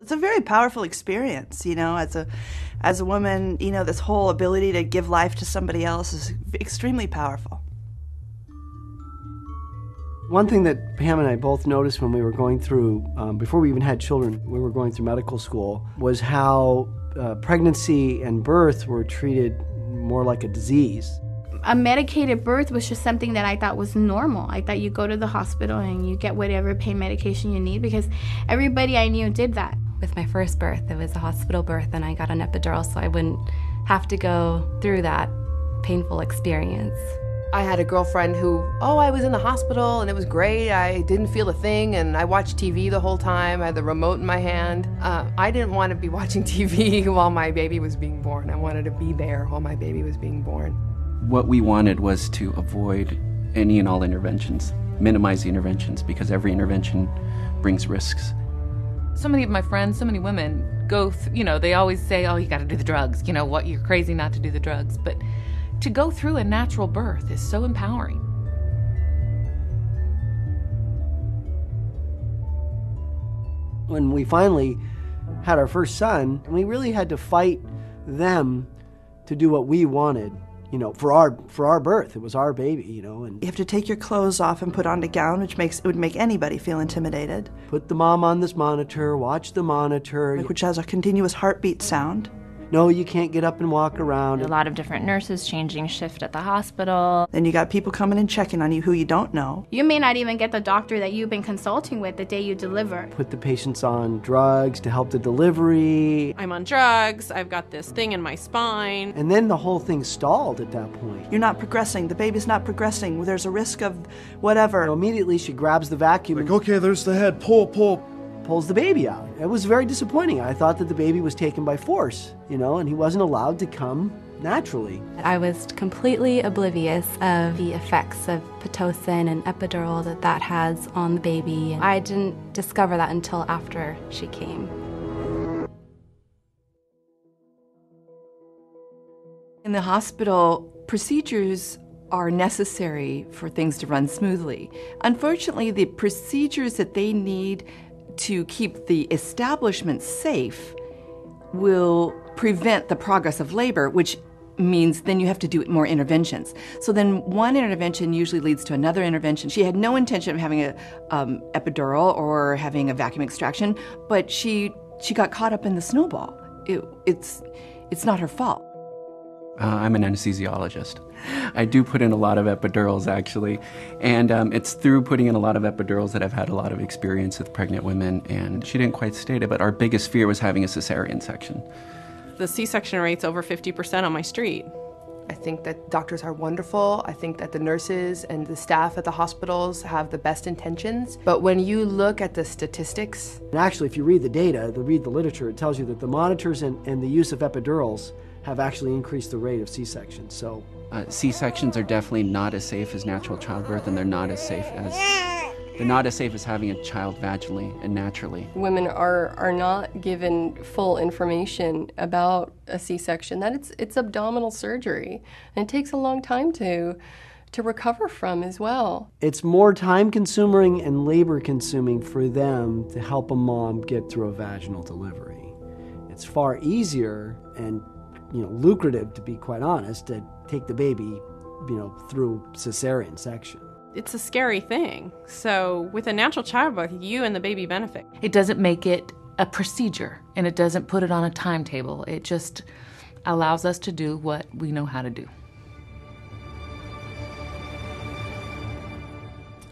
It's a very powerful experience, you know, as a as a woman, you know, this whole ability to give life to somebody else is extremely powerful. One thing that Pam and I both noticed when we were going through, um, before we even had children, we were going through medical school, was how uh, pregnancy and birth were treated more like a disease. A medicated birth was just something that I thought was normal. I thought you go to the hospital and you get whatever pain medication you need because everybody I knew did that. With my first birth, it was a hospital birth and I got an epidural so I wouldn't have to go through that painful experience. I had a girlfriend who, oh, I was in the hospital and it was great. I didn't feel a thing and I watched TV the whole time. I had the remote in my hand. Uh, I didn't want to be watching TV while my baby was being born. I wanted to be there while my baby was being born. What we wanted was to avoid any and all interventions, minimize the interventions because every intervention brings risks so many of my friends, so many women go, th- you know, they always say, oh, you got to do the drugs. You know, what, you're crazy not to do the drugs. But to go through a natural birth is so empowering. When we finally had our first son, we really had to fight them to do what we wanted you know, for our for our birth. It was our baby, you know, and You have to take your clothes off and put on a gown, which makes it would make anybody feel intimidated, put the mom on this monitor, watch the monitor. which has a continuous heartbeat sound. No, you can't get up and walk around. A lot of different nurses changing shift at the hospital. Then you got people coming and checking on you who you don't know. You may not even get the doctor that you've been consulting with the day you deliver. Put the patients on drugs to help the delivery. I'm on drugs, I've got this thing in my spine. And then the whole thing stalled at that point. You're not progressing. The baby's not progressing. There's a risk of whatever. So immediately she grabs the vacuum Like, okay, there's the head. Pull, pull. Pulls the baby out. It was very disappointing. I thought that the baby was taken by force, you know, and he wasn't allowed to come naturally. I was completely oblivious of the effects of Pitocin and epidural that that has on the baby. I didn't discover that until after she came. In the hospital, procedures are necessary for things to run smoothly. Unfortunately, the procedures that they need to keep the establishment safe will prevent the progress of labor, which means then you have to do more interventions. So then one intervention usually leads to another intervention. She had no intention of having a um, epidural or having a vacuum extraction, but she she got caught up in the snowball. It, it's it's not her fault. Uh, I'm an anesthesiologist. I do put in a lot of epidurals, actually, and um, it's through putting in a lot of epidurals that I've had a lot of experience with pregnant women. And she didn't quite state it, but our biggest fear was having a cesarean section. The C section rate's over 50% on my street. I think that doctors are wonderful. I think that the nurses and the staff at the hospitals have the best intentions. But when you look at the statistics, And actually, if you read the data, the read the literature, it tells you that the monitors and, and the use of epidurals have actually increased the rate of C-sections. So Uh, C-sections are definitely not as safe as natural childbirth, and they're not as safe as they're not as safe as having a child vaginally and naturally. Women are, are not given full information about a C-section. That it's it's abdominal surgery, and it takes a long time to to recover from as well. it's more time consuming and labor consuming for them to help a mom get through a vaginal delivery. It's far easier and you know lucrative to be quite honest to take the baby you know through cesarean section. It's a scary thing. So, with a natural childbirth, you and the baby benefit. It doesn't make it a procedure and it doesn't put it on a timetable. It just allows us to do what we know how to do.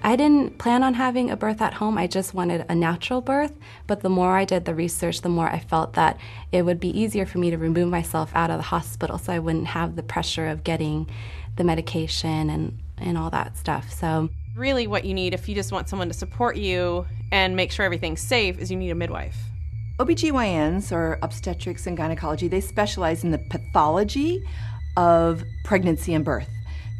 I didn't plan on having a birth at home. I just wanted a natural birth. But the more I did the research, the more I felt that it would be easier for me to remove myself out of the hospital so I wouldn't have the pressure of getting the medication and, and all that stuff. So Really, what you need if you just want someone to support you and make sure everything's safe is you need a midwife. OBGYNs or obstetrics and gynecology, they specialize in the pathology of pregnancy and birth,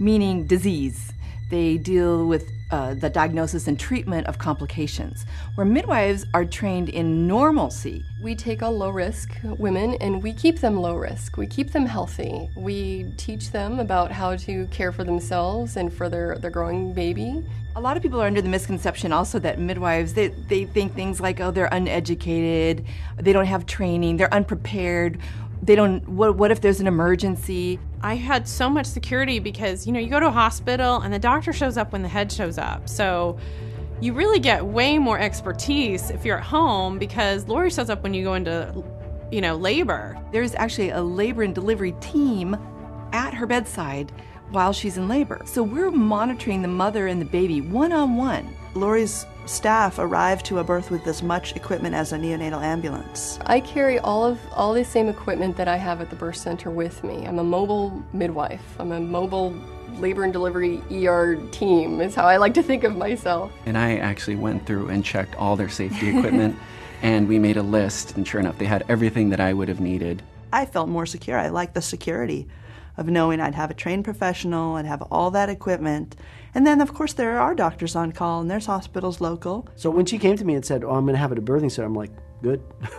meaning disease. They deal with uh, the diagnosis and treatment of complications, where midwives are trained in normalcy. We take on low risk women and we keep them low risk. We keep them healthy. We teach them about how to care for themselves and for their, their growing baby. A lot of people are under the misconception also that midwives they, they think things like oh they're uneducated, they don't have training, they're unprepared. They don't what what if there's an emergency? I had so much security because, you know, you go to a hospital and the doctor shows up when the head shows up. So you really get way more expertise if you're at home because Lori shows up when you go into, you know, labor. There's actually a labor and delivery team at her bedside while she's in labor. So we're monitoring the mother and the baby one on one. Lori's staff arrive to a birth with as much equipment as a neonatal ambulance. I carry all of all the same equipment that I have at the birth center with me. I'm a mobile midwife. I'm a mobile labor and delivery ER team is how I like to think of myself. And I actually went through and checked all their safety equipment and we made a list and sure enough they had everything that I would have needed. I felt more secure. I liked the security of knowing I'd have a trained professional, I'd have all that equipment. And then, of course, there are doctors on call and there's hospitals local. So when she came to me and said, Oh, I'm going to have it at a birthing center, I'm like, Good.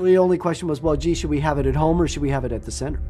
the only question was, Well, gee, should we have it at home or should we have it at the center?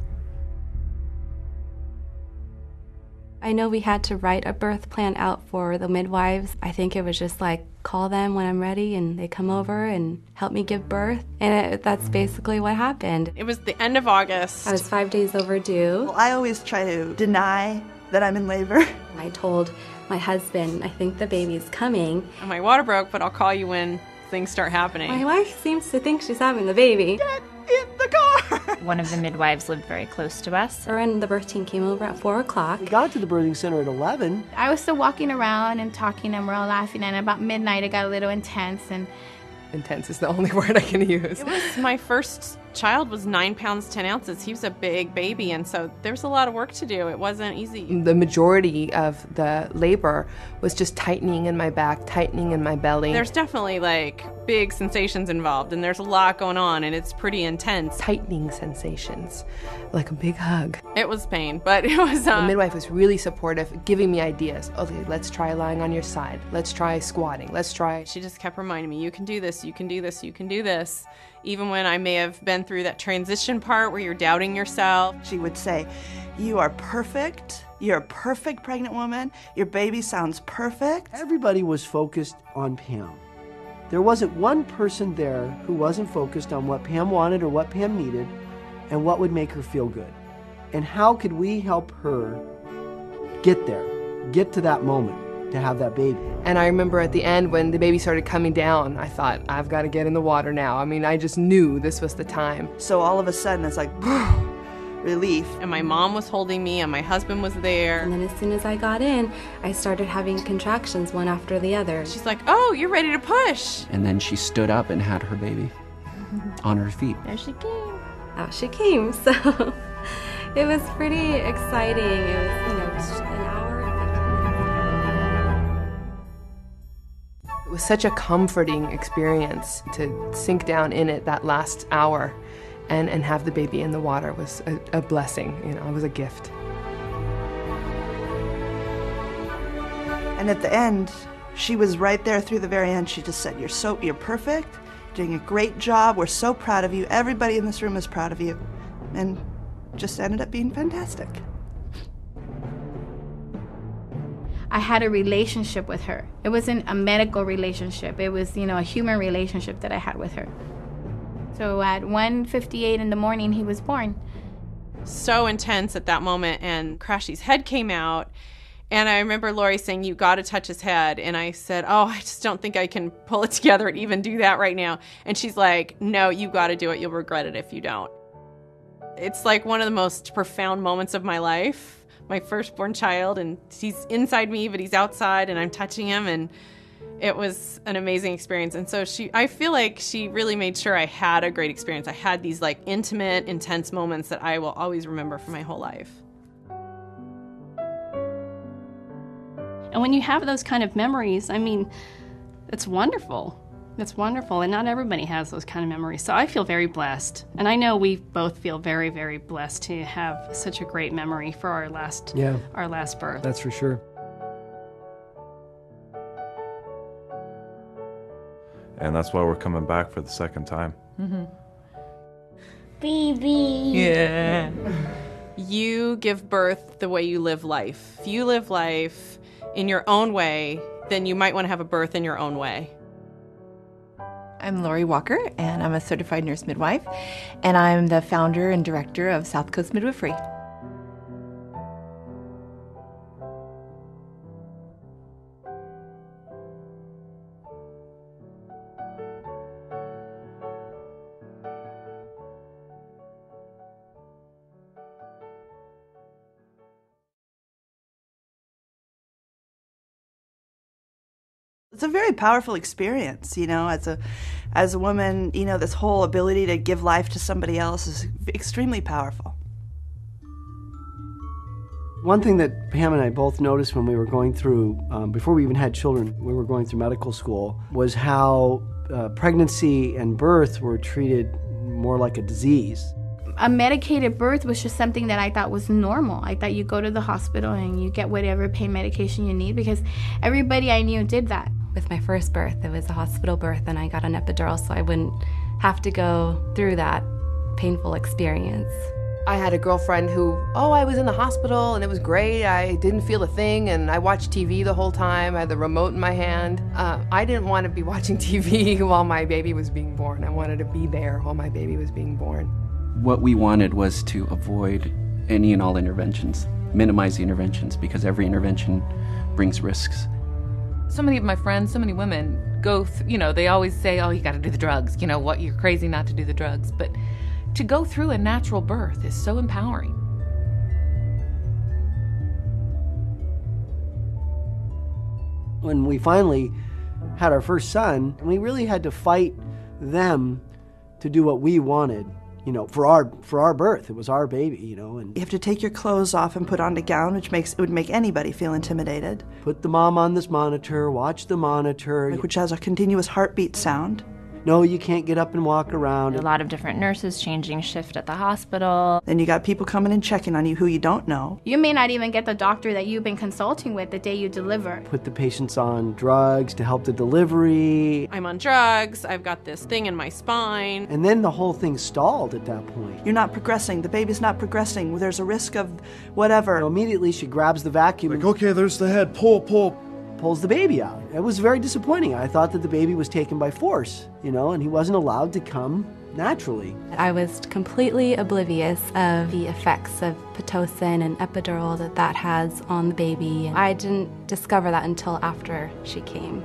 I know we had to write a birth plan out for the midwives. I think it was just like call them when I'm ready and they come over and help me give birth. And it, that's basically what happened. It was the end of August. I was five days overdue. Well, I always try to deny that I'm in labor. I told my husband, I think the baby's coming. And my water broke, but I'll call you when things start happening. My wife seems to think she's having the baby. Get in the car! One of the midwives lived very close to us. Her and the birth team came over at 4 o'clock. We got to the birthing center at 11. I was still walking around and talking and we're all laughing and about midnight it got a little intense and intense is the only word I can use. It was my first child was nine pounds ten ounces. He was a big baby, and so there was a lot of work to do. It wasn't easy. The majority of the labor was just tightening in my back, tightening in my belly. There's definitely like big sensations involved, and there's a lot going on, and it's pretty intense. Tightening sensations, like a big hug. It was pain, but it was. Uh, the midwife was really supportive, giving me ideas. Okay, let's try lying on your side. Let's try squatting. Let's try. She just kept reminding me, "You can do this. You can do this. You can do this." even when I may have been through that transition part where you're doubting yourself. She would say, You are perfect. You're a perfect pregnant woman. Your baby sounds perfect. Everybody was focused on Pam. There wasn't one person there who wasn't focused on what Pam wanted or what Pam needed and what would make her feel good. And how could we help her get there, get to that moment? to have that baby. And I remember at the end when the baby started coming down, I thought, I've got to get in the water now. I mean, I just knew this was the time. So all of a sudden, it's like, relief. And my mom was holding me, and my husband was there. And then as soon as I got in, I started having contractions one after the other. She's like, Oh, you're ready to push. And then she stood up and had her baby on her feet. There she came. Out she came. So it was pretty exciting. It was, you know, an hour. It was such a comforting experience to sink down in it that last hour and, and have the baby in the water was a, a blessing, you know, it was a gift. And at the end, she was right there through the very end. She just said, You're so you're perfect, doing a great job, we're so proud of you. Everybody in this room is proud of you. And just ended up being fantastic. I had a relationship with her. It wasn't a medical relationship. It was, you know, a human relationship that I had with her. So at 1:58 in the morning he was born. So intense at that moment and Crashy's head came out and I remember Lori saying, You got to touch his head. And I said, Oh, I just don't think I can pull it together and even do that right now. And she's like, No, you got to do it. You'll regret it if you don't. It's like one of the most profound moments of my life my firstborn child and he's inside me but he's outside and I'm touching him and it was an amazing experience and so she I feel like she really made sure I had a great experience. I had these like intimate intense moments that I will always remember for my whole life. And when you have those kind of memories, I mean, it's wonderful. That's wonderful, and not everybody has those kind of memories. So I feel very blessed, and I know we both feel very, very blessed to have such a great memory for our last, yeah, our last birth. That's for sure. And that's why we're coming back for the second time. Mm-hmm. Baby. Yeah. you give birth the way you live life. If you live life in your own way, then you might want to have a birth in your own way. I'm Lori Walker, and I'm a certified nurse midwife, and I'm the founder and director of South Coast Midwifery. It's a very powerful experience, you know, as a as a woman, you know, this whole ability to give life to somebody else is extremely powerful. One thing that Pam and I both noticed when we were going through, um, before we even had children, we were going through medical school, was how uh, pregnancy and birth were treated more like a disease. A medicated birth was just something that I thought was normal. I thought you go to the hospital and you get whatever pain medication you need because everybody I knew did that. With my first birth, it was a hospital birth, and I got an epidural so I wouldn't have to go through that painful experience. I had a girlfriend who, oh, I was in the hospital and it was great. I didn't feel a thing and I watched TV the whole time. I had the remote in my hand. Uh, I didn't want to be watching TV while my baby was being born. I wanted to be there while my baby was being born. What we wanted was to avoid any and all interventions, minimize the interventions because every intervention brings risks. So many of my friends, so many women go, th- you know, they always say, oh, you got to do the drugs. You know what? You're crazy not to do the drugs. But to go through a natural birth is so empowering. When we finally had our first son, we really had to fight them to do what we wanted you know, for our for our birth. It was our baby, you know, and You have to take your clothes off and put on a gown, which makes it would make anybody feel intimidated. put the mom on this monitor, watch the monitor. Which has a continuous heartbeat sound. No, you can't get up and walk around. A lot of different nurses changing shift at the hospital. Then you got people coming and checking on you who you don't know. You may not even get the doctor that you've been consulting with the day you deliver. Put the patients on drugs to help the delivery. I'm on drugs. I've got this thing in my spine. And then the whole thing stalled at that point. You're not progressing. The baby's not progressing. There's a risk of whatever. So immediately she grabs the vacuum. Like, okay, there's the head. Pull, pull. Pulls the baby out. It was very disappointing. I thought that the baby was taken by force, you know, and he wasn't allowed to come naturally. I was completely oblivious of the effects of Pitocin and epidural that that has on the baby. I didn't discover that until after she came.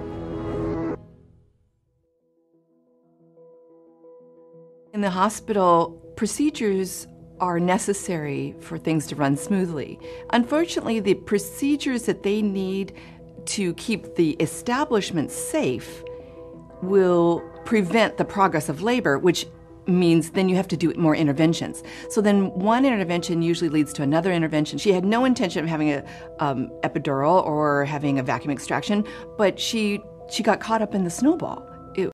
In the hospital, procedures are necessary for things to run smoothly. Unfortunately, the procedures that they need to keep the establishment safe will prevent the progress of labor, which means then you have to do more interventions. So then one intervention usually leads to another intervention. She had no intention of having a um, epidural or having a vacuum extraction, but she she got caught up in the snowball.